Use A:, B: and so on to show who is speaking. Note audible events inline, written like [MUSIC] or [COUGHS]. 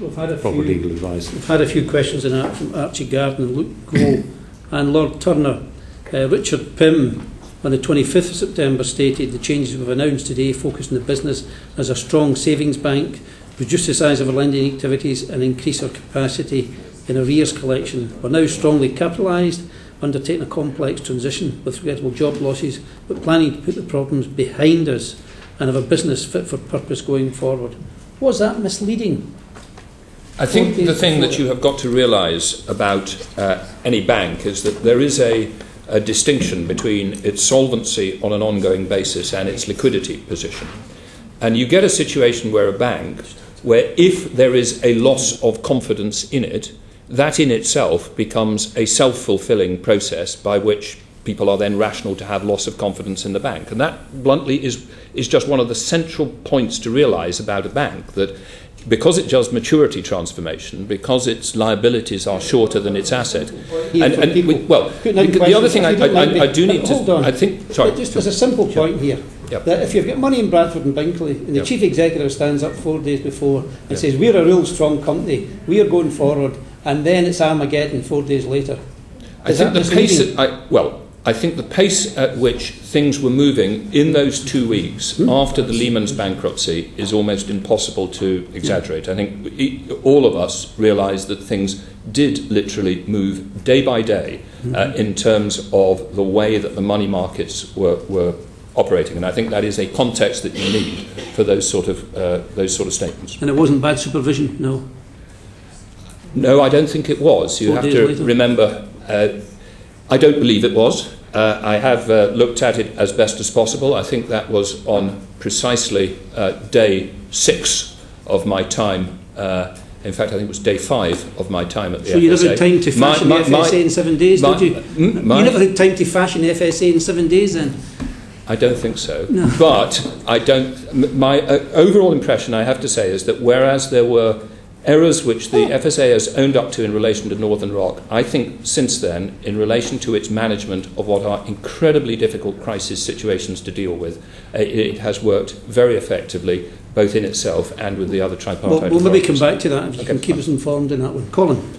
A: We've had a
B: proper
A: few,
B: legal advice.
A: we've had a few questions on that from Archie Garden and Luke Gould [COUGHS] and Lord Turner. Uh, Richard Pym on the 25th of September stated the changes we've announced today focus on the business as a strong savings bank, reduce the size of our lending activities and increase our capacity in arrears collection. We're now strongly capitalised, undertaking a complex transition with regrettable job losses, but planning to put the problems behind us and have a business fit for purpose going forward. Was that misleading?
C: I think the thing that you have got to realise about uh, any bank is that there is a, a distinction between its solvency on an ongoing basis and its liquidity position. And you get a situation where a bank, where if there is a loss of confidence in it, that in itself becomes a self fulfilling process by which people are then rational to have loss of confidence in the bank. And that, bluntly, is, is just one of the central points to realise about a bank that because it does maturity transformation, because its liabilities are shorter than its asset.
A: Here
C: And, and we, well, the, the other thing I, I, I, I do need to,
A: on.
C: I think, sorry,
A: Just as a simple point here,
C: Yep.
A: that if you've got money in Bradford and Bingley, and the
C: Yep.
A: chief executive stands up four days before and
C: Yep.
A: says, we're a real strong company, we are going forward, and then it's Armageddon four days later.
C: I think the pace.
A: misleading?
C: At, I, well, I think the pace at which things were moving in those two weeks
A: Hmm?
C: after the Lehman's bankruptcy is almost impossible to exaggerate. I think all of us realised that things did literally move day by day
A: Hmm.
C: uh, in terms of the way that the money markets were, were operating, and I think that is a context that you need for those sort of uh, those sort of statements.
A: And it wasn't bad supervision, no.
C: No, I don't think it was. You
A: Four
C: have to
A: later?
C: remember, uh, I don't believe it was. Uh, I have uh, looked at it as best as possible. I think that was on precisely uh, day six of my time. Uh, in fact, I think it was day five of my time at the
A: So
C: FSA.
A: you never had time to fashion
C: my-
A: the
C: my-
A: FSA in seven days,
C: my-
A: did you?
C: my-
A: you never had time to fashion the FSA in seven days then?
C: I don't think so.
A: No.
C: But I don't. My uh, overall impression, I have to say, is that whereas there were errors which the FSA has owned up to in relation to Northern Rock, I think since then, in relation to its management of what are incredibly difficult crisis situations to deal with, uh, it has worked very effectively, both in itself and with the other tripartite.
A: We'll, we'll maybe come back to that if you
C: Okay,
A: can keep
C: fine.
A: us informed in that one. Colin?